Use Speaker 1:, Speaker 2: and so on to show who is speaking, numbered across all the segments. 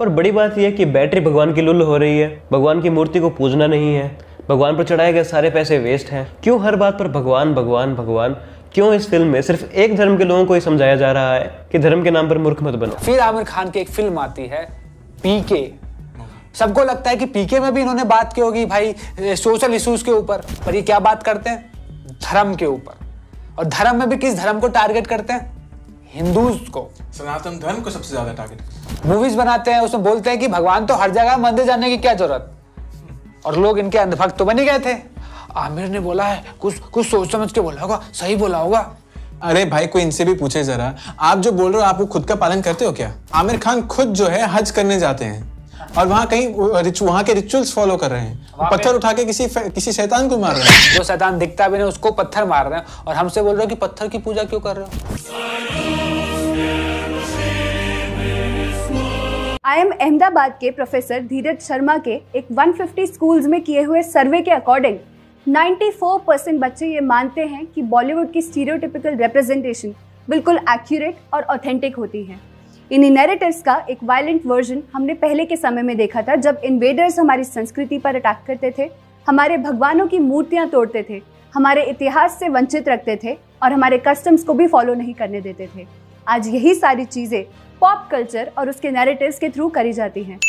Speaker 1: और बड़ी बात यह है कि बैटरी भगवान की लुल हो रही है। भगवान की मूर्ति को पूजना नहीं है। भगवान पर चढ़ाए गए सारे पैसे वेस्ट हैं। क्यों हर बात पर भगवान भगवान भगवान? क्यों इस फ़िल्म में सिर्फ़ एक धर्म के लोगों को ही समझाया जा रहा है कि धर्म के नाम पर मूर्ख मत बनो?
Speaker 2: फिर आमिर खान की एक फ़िल्म आती है पीके सबको लगता है कि पीके में भी इन्होंने बात की होगी भाई सोशल इश्यूज़ के ऊपर। पर ये क्या बात करते हैं? धर्म के ऊपर। और धर्म में भी किस धर्म को टारगेट करते हैं? हिंदूज को।
Speaker 3: सनातन धर्म को सबसे ज़्यादा टारगेट
Speaker 2: मूवीज़ बनाते हैं उसमें बोलते हैं कि भगवान तो हर जगह मंदिर जाने की क्या ज़रूरत? और लोग इनके अंधभक्त तो बन ही गए थे। आमिर ने बोला है कुछ कुछ सोच समझ के बोला होगा सही बोला होगा।
Speaker 3: अरे भाई कोई इनसे भी पूछे जरा। आप जो बोल रहे हो आप वो खुद का पालन करते हो क्या? आमिर खान खुद जो है हज करने जाते हैं। और वहाँ कहीं वहाँ के रिचुअल्स फॉलो कर रहे हैं। पत्थर उठा के किसी किसी शैतान को मार रहे हैं।
Speaker 2: जो शैतान दिखता भी नहीं उसको पत्थर मार रहे हैं। और हमसे बोल रहे हो कि पत्थर की पूजा क्यों कर रहे हो?
Speaker 4: आई एम अहमदाबाद के प्रोफेसर धीरज शर्मा के एक 150 स्कूल्स में किए हुए सर्वे के अकॉर्डिंग 94 परसेंट बच्चे ये मानते हैं कि बॉलीवुड की स्टीरियोटिपिकल रिप्रेजेंटेशन बिल्कुल एक्यूरेट और ऑथेंटिक होती है। इन नैरेटिव्स का एक वायलेंट वर्जन हमने पहले के समय में देखा था, जब इन्वेडर्स हमारी संस्कृति पर अटैक करते थे, हमारे भगवानों की मूर्तियाँ तोड़ते थे, हमारे इतिहास से वंचित रखते थे और हमारे कस्टम्स को भी फॉलो नहीं करने देते थे। आज यही सारी चीज़ें पॉप कल्चर और उसके नैरेटिव्स के थ्रू करी जाती हैं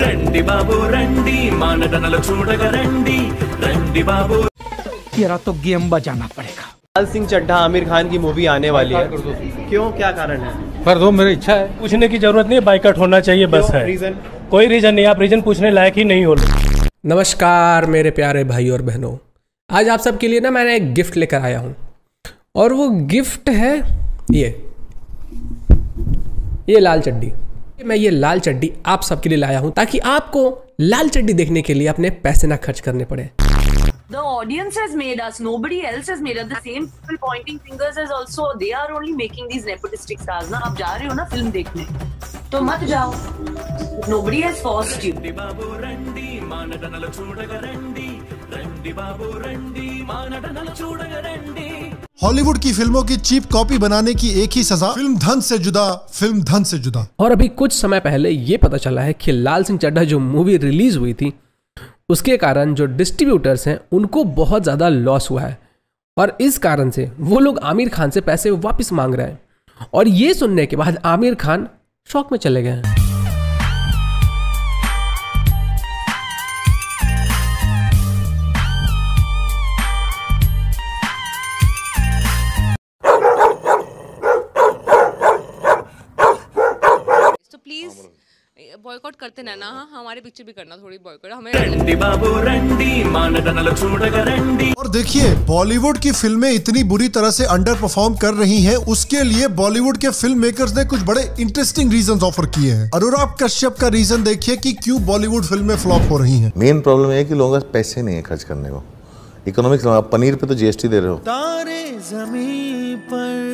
Speaker 5: రండి బాబు రండి మానటనలు చూడగ రండి రండి బాబు
Speaker 6: तेरा तो गेम बजाना पड़ेगा
Speaker 1: लाल सिंह चड्ढा आमिर खान की मूवी आने वाली है क्यों क्या कारण है
Speaker 6: कर दो मेरी इच्छा है
Speaker 7: पूछने की जरूरत नहीं है बाइकआउट होना चाहिए बस है
Speaker 1: रीजन
Speaker 7: कोई रीजन नहीं आप रीजन पूछने लायक ही नहीं हो
Speaker 8: नमस्कार मेरे प्यारे भाई और बहनों आज आप सबके लिए ना मैंने एक गिफ्ट लेकर आया हूँ और वो गिफ्ट है ये ये लाल चड्डी मैं ये लाल चड्डी आप सबके लिए लाया हूँ ताकि आपको लाल चड्डी देखने के लिए अपने पैसे ना खर्च करने पड़े
Speaker 9: The audience has made us. Nobody else has made us. The same people pointing fingers as also they are only making these nepotistic stars. ना आप जा रहे हो ना फिल्म देखने तो मत जाओ. Nobody has forced you.
Speaker 5: బాబు రండి మానటనలు చూడగ
Speaker 10: हॉलीवुड की फ़िल्मों की चीप कॉपी बनाने की एक ही सजा, फ़िल्म धन से जुदा, फ़िल्म धन से जुदा।
Speaker 8: और अभी कुछ समय पहले ये पता चला है कि लाल सिंह चड्ढा जो मूवी रिलीज़ हुई थी, उसके कारण जो डिस्ट्रीब्यूटर्स हैं, उनको बहुत ज़्यादा लॉस हुआ है। और इस कारण से वो लोग आमिर खान से पैसे वापस मांग रहे हैं। और ये सुनने के बाद आमिर खान शौक में चले गए हैं।
Speaker 11: प्लीज़ हाँ, बॉयकॉट करते ना ना हाँ, हाँ। हमारे पिक्चर भी करना थोड़ी बॉयकॉट हमें
Speaker 10: और देखिए बॉलीवुड की फ़िल्में इतनी बुरी तरह से अंडर परफॉर्म कर रही हैं उसके लिए बॉलीवुड के फ़िल्म मेकर्स ने कुछ बड़े इंटरेस्टिंग रीजंस ऑफ़र किए हैं। अनुराग कश्यप का रीजन देखिए कि क्यों बॉलीवुड फ़िल्में फ्लॉप हो रही हैं।
Speaker 12: मेन प्रॉब्लम है कि लोगों का पैसे नहीं है खर्च करने को। इकोनॉमिक्स पनीर पे तो जीएसटी दे रहे हो।
Speaker 5: तारे ज़मीन पर।